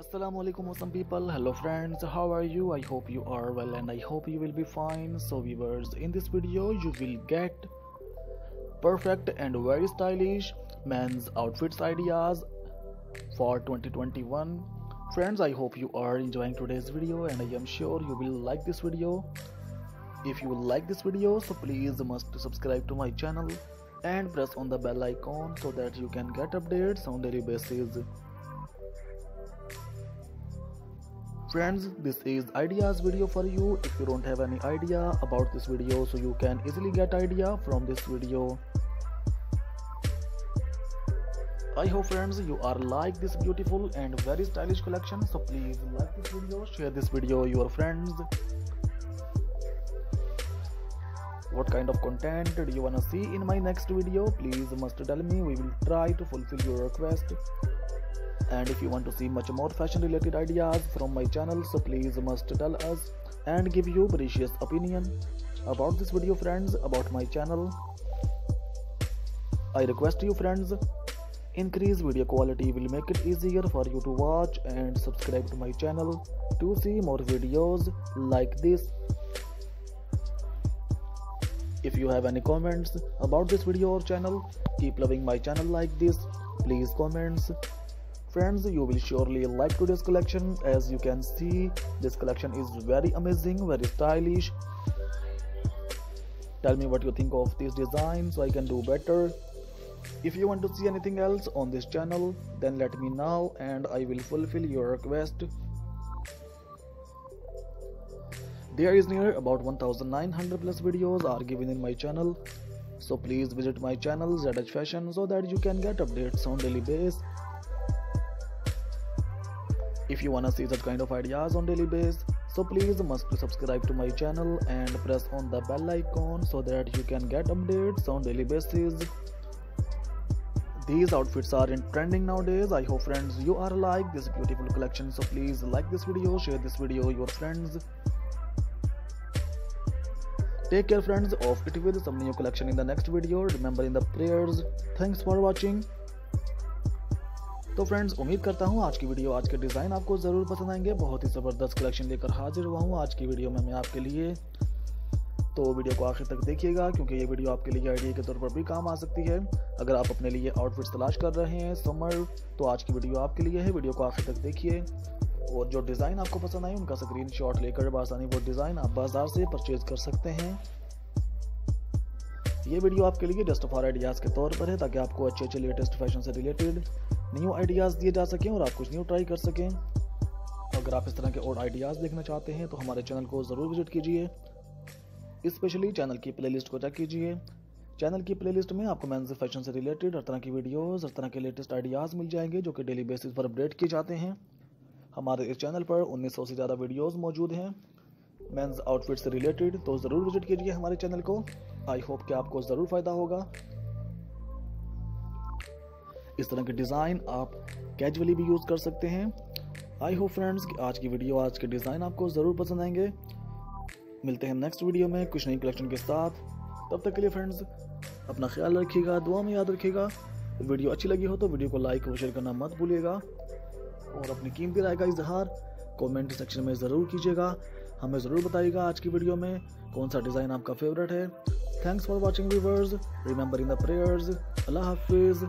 Assalamu alaikum awesome people. Hello friends. How are you? I hope you are well and I hope you will be fine. So viewers in this video you will get perfect and very stylish men's outfits ideas for 2021 friends I hope you are enjoying today's video and I am sure you will like this video. If you like this video so please must subscribe to my channel and press on the bell icon so that you can get updates on daily basis friends this is ideas video for you. If you don't have any idea about this video so you can easily get idea from this video. I hope friends you are like this beautiful and very stylish collection. So please like this video share this video your friends. What kind of content do you wanna see in my next video? Please must tell me. We will try to fulfill your request and if you want to see much more fashion related ideas from my channel so please must tell us and give you precious opinion about this video friends about my channel. I request you friends increase video quality will make it easier for you to watch and subscribe to my channel to see more videos like this. If you have any comments about this video or channel keep loving my channel like this. Please comments friends you will surely like today's collection. As you can see this collection is very amazing very stylish. Tell me what you think of this design so i can do better. If you want to see anything else on this channel then let me know and i will fulfill your request. There is near about 1900 plus videos are given in my channel. So please visit my channel ZH Fashion so that you can get updates on daily basis if you wanna see such kind of ideas on daily basis so please must subscribe to my channel and press on the bell icon so that you can get updates on daily basis. These outfits are in trending nowadays. I hope friends you are like this beautiful collection. So please like this video share this video your friends. Take care friends. Of it with some new collection in the next video. Remember in the prayers. Thanks for watching तो friends उम्मीद करता हूँ आज की video आज के design आपको ज़रूर पसंद आएँगे। बहुत ही ज़बरदस्त कलेक्शन लेकर हाजिर हुआ हूँ आज की वीडियो में मैं आपके लिए। तो वीडियो को आखिर तक देखिएगा, क्योंकि ये वीडियो आपके लिए आइडिया के तौर पर भी काम आ सकती है। अगर आप अपने लिए आउटफिट्स तलाश कर रहे हैं समर तो आज की वीडियो आपके लिए है। वीडियो को आखिर तक देखिए। और जो डिज़ाइन आपको पसंद आए उनका स्क्रीन लेकर बासानी वो डिज़ाइन आप बाज़ार से परचेज कर सकते हैं। ये वीडियो आपके लिए जस्ट फॉर आइडियाज़ के तौर पर है, ताकि आपको अच्छे अच्छे लेटेस्ट फ़ैशन से रिलेटेड न्यू आइडियाज़ दिए जा सकें और आप कुछ न्यू ट्राई कर सकें। अगर आप इस तरह के और आइडियाज़ देखना चाहते हैं तो हमारे चैनल को ज़रूर विज़िट कीजिए। स्पेशली चैनल की प्लेलिस्ट को चेक कीजिए। चैनल की प्लेलिस्ट में आपको मेंस फ़ैशन से रिलेटेड हर तरह की वीडियोस हर तरह के लेटेस्ट आइडियाज़ मिल जाएँगे, जो कि डेली बेसिस पर अपडेट किए जाते हैं। हमारे इस चैनल पर 1900 से ज़्यादा वीडियोस मौजूद हैं। मेंस आउटफिट से रिलेटेड तो ज़रूर विज़िट कीजिए हमारे चैनल को। आई होप कि आपको ज़रूर फ़ायदा होगा। इस तरह के डिज़ाइन आप कैजुअली भी यूज़ कर सकते हैं। आई होप फ्रेंड्स कि आज की वीडियो आज के डिज़ाइन आपको ज़रूर पसंद आएँगे। मिलते हैं नेक्स्ट वीडियो में कुछ नई कलेक्शन के साथ। तब तक के लिए फ्रेंड्स अपना ख्याल रखिएगा, दुआ में याद रखिएगा। वीडियो अच्छी लगी हो तो वीडियो को लाइक और शेयर करना मत भूलिएगा। और अपनी कीमती राय का इजहार कमेंट सेक्शन में ज़रूर कीजिएगा। हमें ज़रूर बताइएगा आज की वीडियो में कौन सा डिज़ाइन आपका फेवरेट है। Thanks for watching reverse remembering the prayers अल्लाह हाफिज़।